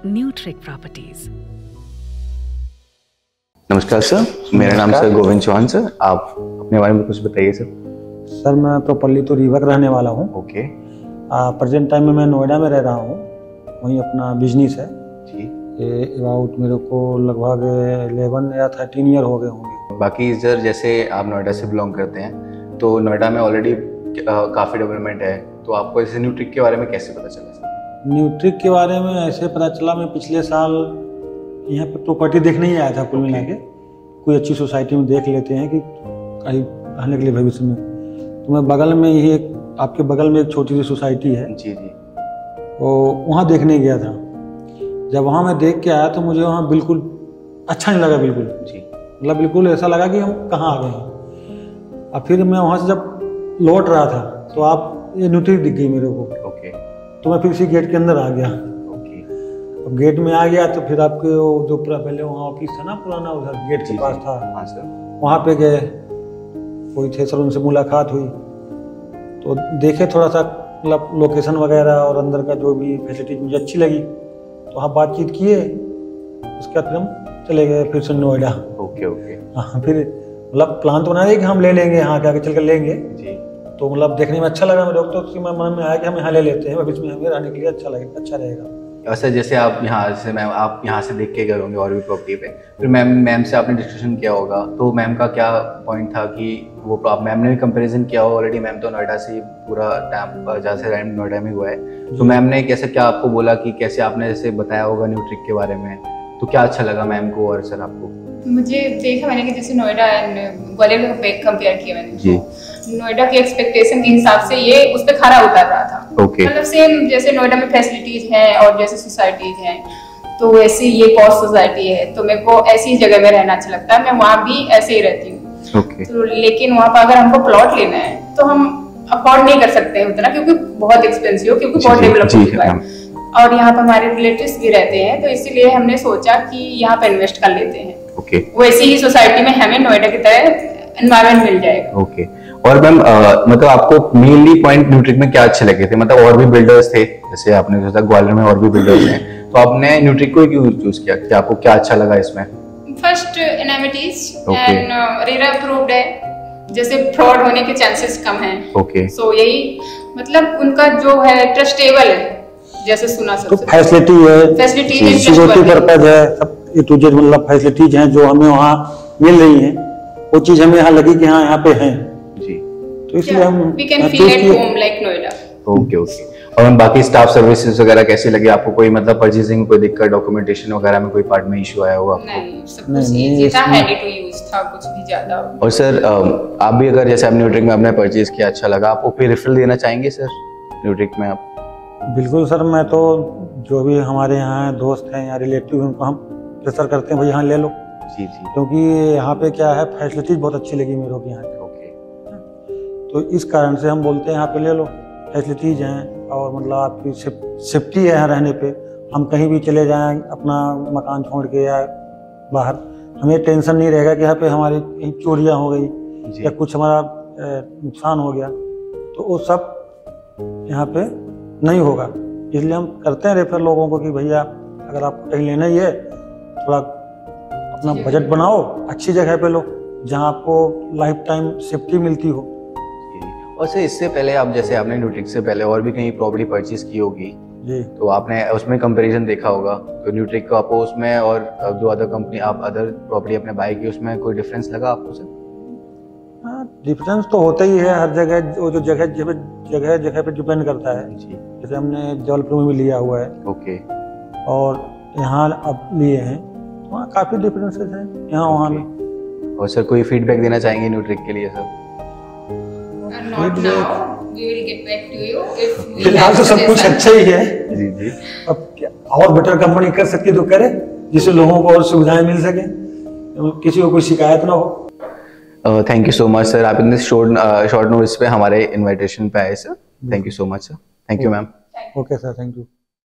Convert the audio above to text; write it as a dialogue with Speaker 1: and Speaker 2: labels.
Speaker 1: Trick Properties.
Speaker 2: नमस्कार sir. मेरा नाम सर गोविंद चौहान सर। आप अपने बारे में कुछ बताइए सर।
Speaker 3: सर मैं प्रॉपरली तो रीवा का रहने वाला हूँ।
Speaker 2: ओके।
Speaker 3: प्रेजेंट टाइम में मैं नोएडा में रह रहा हूँ। वहीं अपना बिज़नेस है।
Speaker 2: जी।
Speaker 3: ये अबाउट मेरे को लगभग 11 या 13 ईयर हो गए होंगे।
Speaker 2: बाकी सर जैसे आप नोएडा से बिलोंग करते हैं तो नोएडा में ऑलरेडी काफ़ी डेवलपमेंट है। तो आपको इस न्यू ट्रिक के बारे में कैसे पता चला सर?
Speaker 3: न्यूट्रिक के बारे में ऐसे पता चला मैं पिछले साल यहाँ पर प्रॉपर्टी देखने ही आया था कुल मिला के। कोई अच्छी सोसाइटी में देख लेते हैं कि कहीं रहने के लिए भविष्य में। तो मैं बगल में ही एक आपके बगल में एक छोटी सी सोसाइटी है।
Speaker 2: जी जी।
Speaker 3: तो वहाँ देखने गया था। जब वहाँ मैं देख के आया तो मुझे वहाँ बिल्कुल अच्छा नहीं लगा बिल्कुल।
Speaker 2: जी।
Speaker 3: मतलब बिल्कुल ऐसा लगा कि हम कहाँ आ गए हैं। और फिर मैं वहाँ से जब लौट रहा था तो आप ये न्यूट्री दिख गई मेरे को। तो मैं फिर इसी गेट के अंदर आ गया।
Speaker 2: ओके
Speaker 3: अब गेट में आ गया तो फिर आपके वो जो पूरा पहले वहाँ ऑफ़िस था ना पुराना उधर गेट के पास था।
Speaker 2: हाँ
Speaker 3: वहाँ पे गए। कोई थे सर उनसे मुलाकात हुई। तो देखे थोड़ा सा मतलब लोकेशन वगैरह और अंदर का जो भी फैसिलिटी मुझे अच्छी लगी। तो वहाँ बातचीत किए। उसके बाद फिर हम चले गए फिर से नोएडा।
Speaker 2: ओके ओके
Speaker 3: हाँ फिर मतलब प्लान तो बनाया कि हम ले लेंगे यहाँ के आगे चल कर लेंगे।
Speaker 2: जी।
Speaker 3: तो मतलब देखने में अच्छा लगा मेरे को तो मन में आया कि हम यहाँ ले लेते हैं भविष्य में हमें रहने के लिए अच्छा लगेगा अच्छा रहेगा।
Speaker 2: सर जैसे आप यहाँ से मैम आप यहाँ से देख के गए होंगे और भी प्रॉपर्टी पे फिर मैम मैम से आपने डिस्कशन किया होगा तो मैम का क्या पॉइंट था कि वो आप मैम ने भी कंपैरिजन किया हो ऑलरेडी मैम तो नोएडा से पूरा टाइम जहाँ से टाइम नोएडा में हुआ है। तो मैम ने कैसे क्या आपको बोला कि कैसे आपने जैसे बताया होगा न्यू ट्रिक के बारे में? तो क्या अच्छा लगा मैम को और सर आपको?
Speaker 4: मुझे देखा मैंने कि जैसे नोएडा एंड ग्वालियर का कंपेयर किया मैंने।
Speaker 2: जी।
Speaker 4: नोएडा की एक्सपेक्टेशन के हिसाब से ये उस पर खरा उतर रहा था।
Speaker 2: ओके
Speaker 4: मतलब सेम जैसे नोएडा में फैसिलिटीज़ हैं और जैसे सोसाइटीज हैं तो वैसे ये पॉस्ट सोसाइटी है। तो मेरे को ऐसी जगह में रहना अच्छा लगता है। मैं वहाँ भी ऐसे ही रहती हूँ।
Speaker 2: ओके
Speaker 4: तो लेकिन वहाँ पर अगर हमको प्लॉट लेना है तो हम अफोर्ड नहीं कर सकते हैं उतना क्योंकि बहुत एक्सपेंसिव क्योंकि बहुत डेवलप हो चुका
Speaker 2: हाँ।
Speaker 4: है। और यहाँ पर हमारे रिलेटिव्स भी रहते हैं तो इसीलिए हमने सोचा कि यहाँ पर इन्वेस्ट कर लेते हैं।
Speaker 2: ओके
Speaker 4: वैसी ही सोसाइटी में हमें नोएडा की तरह एनवायरमेंट मिल जाएगा।
Speaker 2: ओके और मैम मतलब आपको मेनली पॉइंट न्यूट्रिक में क्या अच्छे लगे थे? मतलब और भी बिल्डर्स थे जैसे आपने सोचा ग्वालियर में और भी बिल्डर्स हैं। तो आपने न्यूट्रिक को क्यों चूज़ किया? कि आपको क्या अच्छा लगा इसमें?
Speaker 4: First amenities and RERA approved है। जैसे फ्रॉड होने के चांसेस कम हैं।
Speaker 2: ओके
Speaker 4: सो यही मतलब उनका जो है ट्रस्टेबल है जैसे सुना
Speaker 3: तो फैसिलिटी है
Speaker 4: फैसिलिटी
Speaker 2: जी,
Speaker 3: सिक्योरिटी पर्पज है सब ए टू जेड मतलब फैसिलिटीज़ हैं जो हमें वहाँ मिल रही हैं। वो चीज़ हमें यहाँ लगी कि हाँ यहाँ पे हैं। तो इसलिए हम
Speaker 4: we can feel at home like Noida
Speaker 2: okay okay और मैम बाकी स्टाफ सर्विसेज़ वगैरह कैसी लगी? आपको कोई मतलब परचेसिंग में कोई दिक्कत डॉक्यूमेंटेशन वगैरह में कोई पार्ट में इशू आया होगा आपको?
Speaker 4: नहीं सब कुछ
Speaker 3: नहीं,
Speaker 4: इजी था हैंडी टू यूज़ था कुछ भी ज़्यादा।
Speaker 2: और सर आप भी अगर जैसे आप न्यूट्रिक में आपने परचेज किया अच्छा लगा आपको फिर रिफिल देना चाहेंगे सर? न्यूट्रिक में आप?
Speaker 3: बिल्कुल सर मैं तो जो भी हमारे यहाँ दोस्त हैं या रिलेटिव उनको हम प्रेफर करते हैं भाई यहाँ ले लो।
Speaker 2: जी जी।
Speaker 3: क्योंकि यहाँ पे क्या है फैसिलिटीज़ बहुत अच्छी लगी मेरे को यहाँ। तो इस कारण से हम बोलते हैं यहाँ पे ले लो फैसिलिटीज़ हैं और मतलब आपकी सेफ्टी है यहाँ रहने पे। हम कहीं भी चले जाएँ अपना मकान छोड़ के या बाहर हमें टेंशन नहीं रहेगा कि यहाँ पे हमारी कहीं चोरियाँ हो गई या कुछ हमारा नुकसान हो गया। तो वो सब यहाँ पे नहीं होगा। इसलिए हम करते हैं रेफर लोगों को कि भैया अगर आपको कहीं लेना ही है थोड़ा अपना बजट बनाओ अच्छी जगह पे लो जहाँ आपको लाइफ टाइम सेफ्टी मिलती हो।
Speaker 2: और सर इससे पहले आप जैसे आपने न्यूट्रिक से पहले और भी कहीं प्रॉपर्टी परचेज की होगी
Speaker 3: जी।
Speaker 2: तो आपने उसमें कंपैरिजन देखा होगा तो न्यूट्रिक को आपको उसमें और जो अदर कंपनी आप अदर प्रॉपर्टी अपने बाई की उसमें कोई डिफरेंस लगा आपको सर?
Speaker 3: हाँ डिफरेंस तो होता ही है हर जगह वो जो जगह जगह जगह जगह पे डिपेंड करता है।
Speaker 2: जी।
Speaker 3: जैसे हमने जबलपुर में भी लिया हुआ है।
Speaker 2: ओके
Speaker 3: और यहाँ अब लिए हैं वहाँ काफ़ी डिफरेंसेस हैं यहाँ वहाँ में
Speaker 2: और सर कोई फीडबैक देना चाहेंगे न्यूट्रिक के लिए sir?
Speaker 4: Not now we will get back to you if
Speaker 3: फ़िलहाल तो सब कुछ अच्छा ही है।
Speaker 2: जी जी।
Speaker 3: अब क्या और बेटर कंपनी कर सकती तो करे जिससे लोगों को और सुविधाएँ मिल सके। किसी को कोई शिकायत ना हो।
Speaker 2: Thank you so much sir आप इतने शॉर्ट शॉर्ट नोटिस पे हमारे इनविटेशन पे आए sir thank you so much sir thank you ma'am
Speaker 3: okay sir thank you